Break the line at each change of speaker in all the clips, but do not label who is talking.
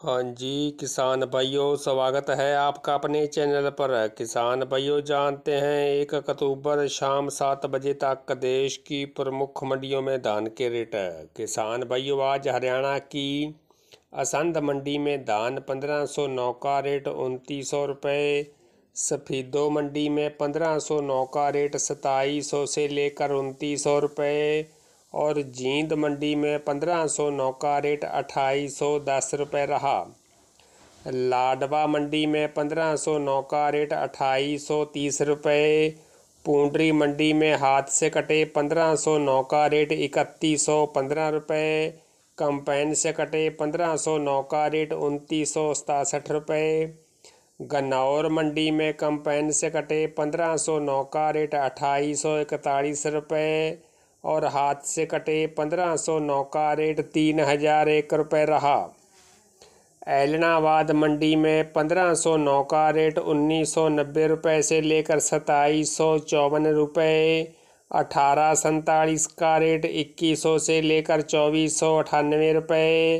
हाँ जी, किसान भाइयों, स्वागत है आपका अपने चैनल पर। किसान भाइयों, जानते हैं एक अक्टूबर शाम सात बजे तक देश की प्रमुख मंडियों में धान के रेट किसान भाइयों, आज हरियाणा की असंध मंडी में धान पंद्रह सौ नौ का रेट उनतीस सौ रुपये सफ़ीदो मंडी में पंद्रह सौ नौ का रेट सताईस सौ से लेकर उनतीस सौ रुपये और जींद मंडी में पंद्रह सौ नौ का रेट अट्ठाईस सौ दस रुपये रहा। लाडवा मंडी में पंद्रह सौ नौ का रेट अट्ठाईस सौ तीस रुपये पूंडरी मंडी में हाथ से कटे पंद्रह सौ नौ का रेट इकतीस सौ पंद्रह रुपये कंपेन से कटे पंद्रह सौ नौ का रेट उनतीस सौ सतासठ रुपये गन्नौर मंडी में कंपेन से कटे पंद्रह सौ नौ का रेट अट्ठाईस सौ इकतालीस रुपये और हाथ से कटे पंद्रह सौ नौ का रेट तीन हज़ार एक रुपये रहा। एलनाबाद मंडी में पंद्रह सौ नौ का रेट उन्नीस सौ नब्बे रुपये से लेकर सताईस सौ चौवन रुपये अठारह सैंतालीस का रेट इक्कीस सौ से लेकर चौबीस सौ अठानवे रुपये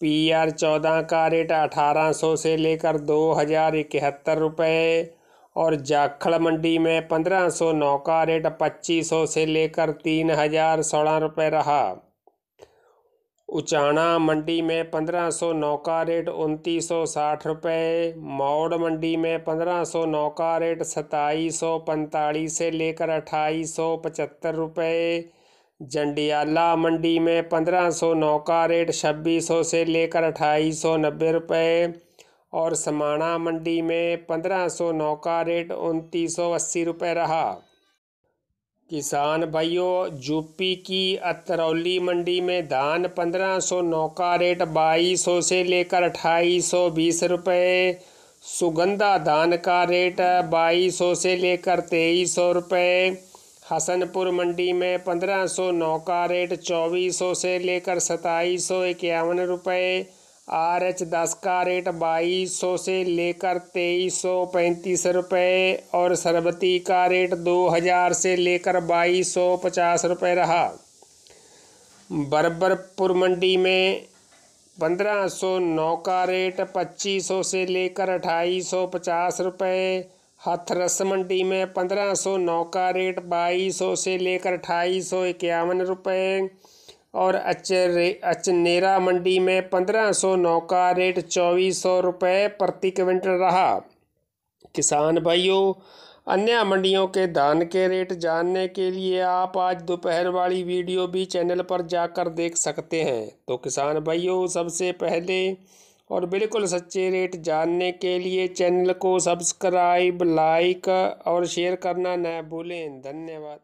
पी आर चौदह का रेट अठारह सौ से लेकर दो हज़ार इकहत्तर रुपये और जाखड़ मंडी में पंद्रह सौ नौ का रेट पच्चीस सौ से लेकर तीन हज़ार सोलह रुपये रहा। उचाना मंडी में पंद्रह सौ नौ का रेट उनतीस सौ साठ रुपये मौड़ मंडी में पंद्रह सौ नौ का रेट सताईस सौ पैंतालीस से लेकर अट्ठाईस सौ पचहत्तर रुपये जंडियाला मंडी में पंद्रह सौ नौ का रेट छब्बीस सौ से लेकर अट्ठाईस सौ नब्बे रुपये और समाणा मंडी में पंद्रह सौ नौ का रेट उनतीस सौ अस्सी रुपये रहा। किसान भाइयों, यूपी की अतरौली मंडी में धान पंद्रह सौ नौ का रेट बाईस सौ से लेकर अट्ठाईस सौ बीस रुपये, सुगंधा धान का रेट बाईस सौ से लेकर तेईस सौ रुपये, हसनपुर मंडी में पंद्रह सौ नौ का रेट चौबीस सौ से लेकर सताईस सौ इक्यावन रुपये आर एच दस का रेट बाईस सौ से लेकर तेईस सौ पैंतीस रुपये और सरबती का रेट दो हज़ार से लेकर बाईस सौ पचास रुपये रहा। बरबरपुर मंडी में पंद्रह सौ नौ का रेट पच्चीस सौ से लेकर अट्ठाईस सौ पचास रुपये हथरस मंडी में पंद्रह सौ नौ का रेट बाईस सौ से लेकर अट्ठाईस सौ इक्यावन रुपये और अचरे अचनेरा मंडी में पंद्रह सौ नौ का रेट चौबीस सौ रुपये प्रति क्विंटल रहा। किसान भाइयों, अन्य मंडियों के धान के रेट जानने के लिए आप आज दोपहर वाली वीडियो भी चैनल पर जाकर देख सकते हैं। तो किसान भाइयों, सबसे पहले और बिल्कुल सच्चे रेट जानने के लिए चैनल को सब्सक्राइब, लाइक और शेयर करना न भूलें। धन्यवाद।